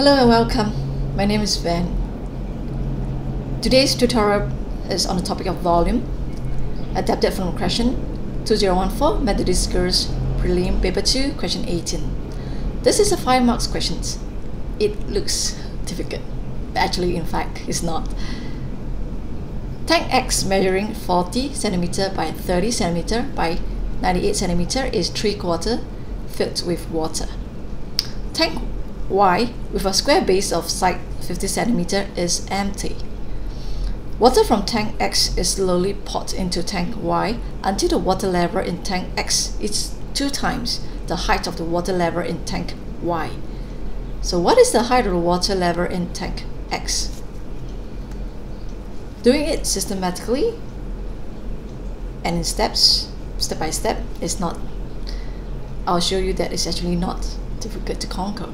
Hello and welcome. My name is Van. Today's tutorial is on the topic of volume, adapted from question 2014 Methodist Girls Prelim Paper 2, question 18. This is a 5 marks question. It looks difficult, actually in fact it's not. Tank X measuring 40 cm by 30 cm by 98 cm is 3 quarter filled with water. Tank Y with a square base of side 50 cm is empty. Water from tank X is slowly poured into tank Y until the water level in tank X is two times the height of the water level in tank Y. So what is the height of the water level in tank X? Doing it systematically and in steps, step by step, is not, I'll show you that it's actually not difficult to conquer.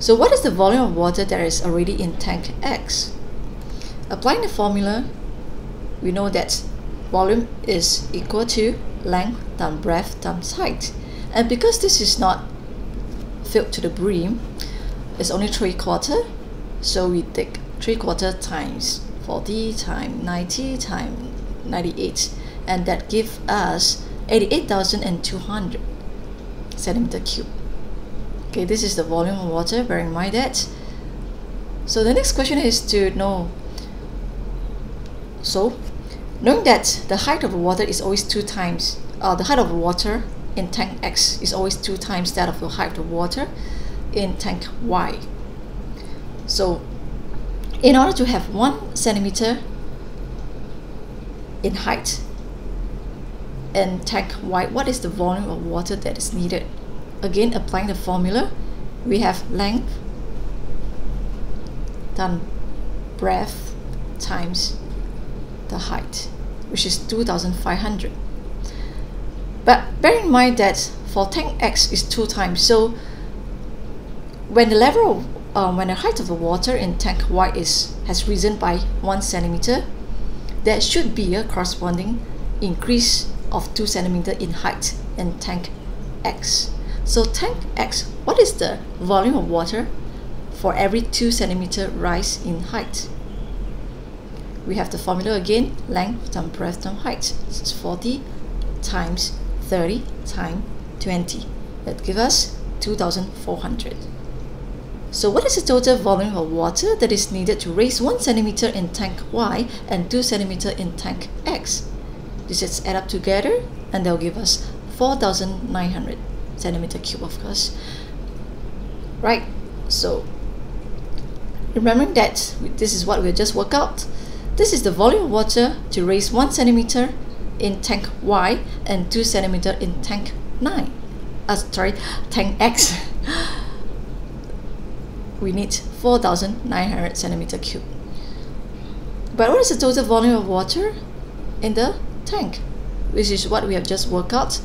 So what is the volume of water that is already in tank X? Applying the formula, we know that volume is equal to length times breadth times height. And because this is not filled to the brim, it's only 3 quarter, so we take 3 quarter times 40 times 90 times 98 and that gives us 88,200 centimeter cube. Okay, this is the volume of water, bear in mind that. So the next question is to know, so knowing that the height of the water is always two times, uh, the height of the water in tank X is always two times that of the height of water in tank Y. So in order to have one centimeter in height in tank Y, what is the volume of water that is needed again applying the formula we have length times breadth times the height which is 2500 but bear in mind that for tank X is two times so when the level um, when the height of the water in tank Y is has risen by one centimeter there should be a corresponding increase of two centimeter in height in tank X so tank X, what is the volume of water for every 2 centimeter rise in height? We have the formula again, length times breadth times height. Is 40 times 30 times 20. That gives us 2,400. So what is the total volume of water that is needed to raise 1 centimeter in tank Y and 2 centimeter in tank X? This is add up together and they'll give us 4,900 centimeter cube of course. Right so remembering that this is what we just worked out. This is the volume of water to raise 1 centimeter in tank Y and 2 centimeter in tank 9 uh, sorry tank X. We need 4900 centimeter cube. But what is the total volume of water in the tank? Which is what we have just worked out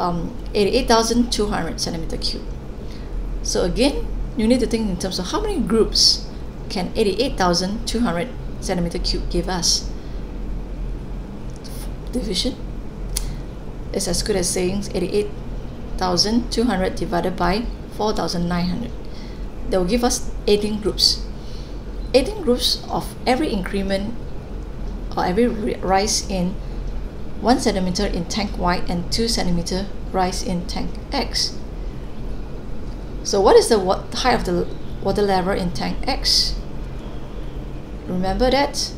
um, 88,200 centimeter cube. So again, you need to think in terms of how many groups can 88,200 centimeter cube give us. Division is as good as saying 88,200 divided by 4,900. That will give us 18 groups. 18 groups of every increment or every rise in 1 centimeter in tank Y and 2 centimeter rise in tank X. So what is the height of the water level in tank X? Remember that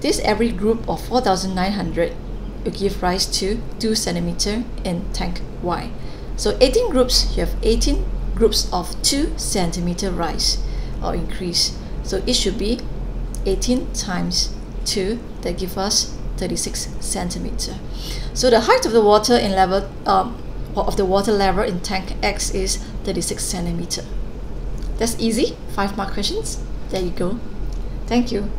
this every group of 4900 will give rise to 2 centimeter in tank Y. So 18 groups, you have 18 groups of 2 centimeter rise or increase. So it should be 18 times 2 that give us 36 centimeter. So the height of the water in level um, of the water level in tank X is 36 centimeter. That's easy. Five mark questions. There you go. Thank you.